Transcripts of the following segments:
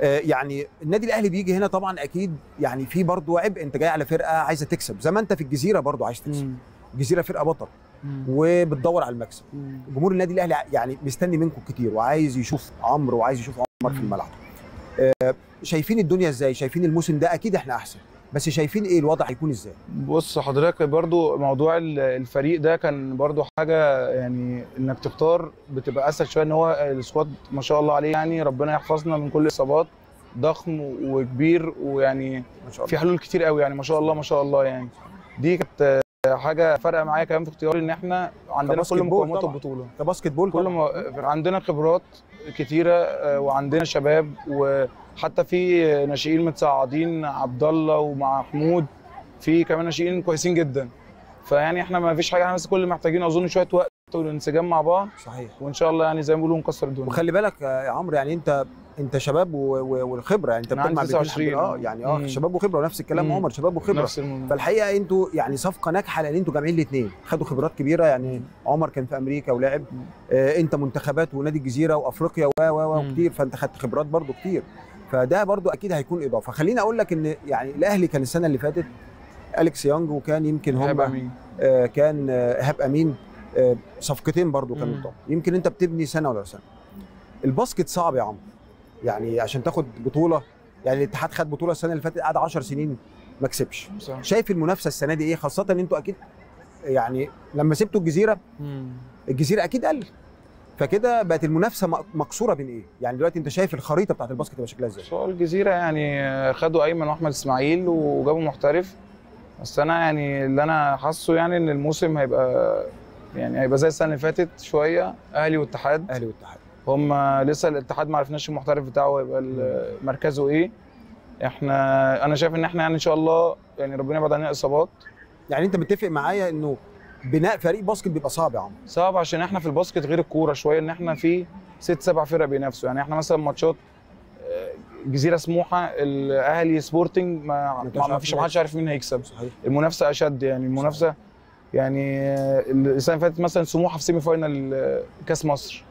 آه، يعني النادي الاهلي بيجي هنا طبعا أكيد يعني في برضه عبء أنت جاي على فرقة عايزة تكسب زي ما أنت في الجزيرة برضه عايز تكسب. الجزيرة فرقة بطل. وبتدور على المكسب. جمهور النادي الاهلي يعني مستني منكم كتير وعايز يشوف عمرو وعايز يشوف عمر في. الملعب آه، شايفين الدنيا إزاي شايفين الموسم ده أكيد إحنا أحسن بس شايفين إيه؟ الوضع هيكون إزاي؟ بص حضرتك برضو موضوع ال- الفريق ده كان برضو حاجة يعني إنك تختار بتبقى أسهل شوية إن هو السكواد ما شاء الله عليه يعني ربنا يحفظنا من كل الإصابات ضخم وكبير ويعني ما شاء في حلول كتير قوي يعني ما شاء الله ما شاء الله يعني. دي كانت حاجة فارقة معايا كمان في اختياري إن إحنا عندنا كل مقومات طبعاً. البطولة. كباسكت بول كل ما عندنا خبرات كتيرة آه، وعندنا شباب وحتى في ناشئين متصاعدين عبد الله ومع محمود في كمان ناشئين كويسين جدا. فيعني إحنا ما فيش حاجة إحنا بس كل محتاجين أظن شوية وقت والانسجام مع بعض. صحيح. وإن شاء الله يعني زي ما بيقولوا نكسر الدنيا. وخلي بالك يا عمرو يعني أنت أنت شباب والخبرة يعني أنت بين 29 الحمد لله. آه يعني آه. شباب وخبرة ونفس الكلام مم. عمر شباب وخبرة. نفس الموضوع. فالحقيقة أنتوا يعني صفقة ناجحة لأن أنتوا جامعين الاثنين خدوا خبرات كبيرة يعني عمر كان في أمريكا ولعب آه أنت منتخبات ونادي الجزيرة وأفريقيا و و و مم. كتير. فأنت خدت خبرات برضو كتير. فده برضو أكيد هيكون إضافة. خليني أقول لك إن يعني الأهلي كان السنة اللي فاتت أليكس يانج وكان يمكن هم آه كان آه ايهاب أمين. آه صفقتين برضو كانوا. طب. يمكن انت بتبني سنة ولا سنة. الباسكت صعب يا عمرو. يعني عشان تاخد بطولة يعني الاتحاد خد بطولة السنة اللي فاتت قعد 10 سنين ما كسبش. شايف المنافسة السنة دي إيه؟ خاصة ان أنتوا أكيد يعني لما سبتوا الجزيرة مم. الجزيرة أكيد قل. فكده بقت المنافسة م- مكسوره بين إيه؟ يعني دلوقتي انت شايف الخريطة بتاعت الباسكت تبقى شكلها إزاي؟ هو الجزيرة يعني خدوا أيمن وأحمد إسماعيل وجابوا محترف. بس أنا يعني اللي أنا حاسه يعني إن الموسم هيبقى يعني هيبقى زي السنة اللي فاتت شوية أهلي واتحاد أهلي والاتحاد. هم لسه الاتحاد ما عرفناش المحترف بتاعه هيبقى مركزه إيه. إحنا أنا شايف إن إحنا يعني إن شاء الله يعني ربنا يبعد عننا إصابات. يعني أنت متفق معايا إنه بناء فريق باسكت بيبقى صعب يا عمرو صعب عشان إحنا في الباسكت غير الكورة شوية إن إحنا في ست سبع فرق بينافسوا. يعني إحنا مثلا ماتشات آه، جزيرة سموحة الأهلي سبورتنج ما, ما ما, ما فيش محدش عارف مين هيكسب. صحيح. المنافسة أشد يعني المنافسة يعني آه، السنة اللي فاتت مثلا سموحة في semi final آه، كاس مصر.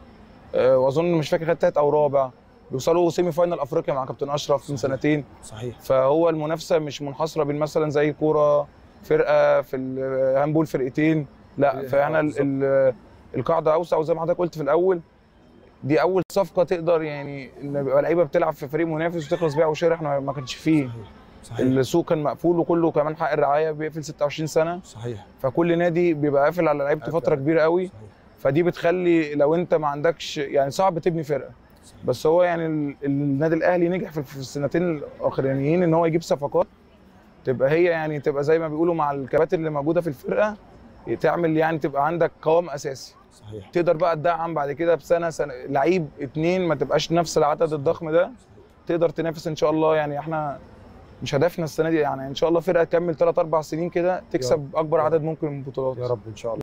آه، وأظن مش فاكر خد تالت أو رابع. بيوصلوا semi final أفريقيا مع كابتن أشرف من. سنتين. صحيح. فهو المنافسة مش منحصرة بين مثلا زي الكوره فرقة في الهاندبول فرقتين. لا آه، فاحنا القاعدة أوسع وزي ما حضرتك قلت في الأول دي أول صفقة تقدر يعني إن لعيبة بتلعب في فريق منافس وتخلص بيع وشراء إحنا ما كانش فيه. صحيح. صحيح. السوق كان مقفول وكله كمان حق الرعاية بيقفل 26 سنة. صحيح. فكل نادي بيبقى قافل على لعيبته فترة كبيرة قوي. صحيح. فدي بتخلي لو انت ما عندكش يعني صعب تبني فرقة. صحيح. بس هو يعني ال- النادي الأهلي نجح في في السنتين الأخرانيين إن هو يجيب صفقات تبقى هي يعني تبقى زي ما بيقولوا مع الكباتن اللي موجودة في الفرقة تعمل يعني تبقى عندك قوام أساسي. صحيح. تقدر بقى تدعم بعد كده بسنة سنة لعيب اتنين ما تبقاش نفس العدد الضخم ده. تقدر تنافس إن شاء الله يعني إحنا مش هدفنا السنة دي يعني. إن شاء الله فرقة تكمل 3 4 سنين كده تكسب أكبر. عدد ممكن من البطولات. يا رب إن شاء الله.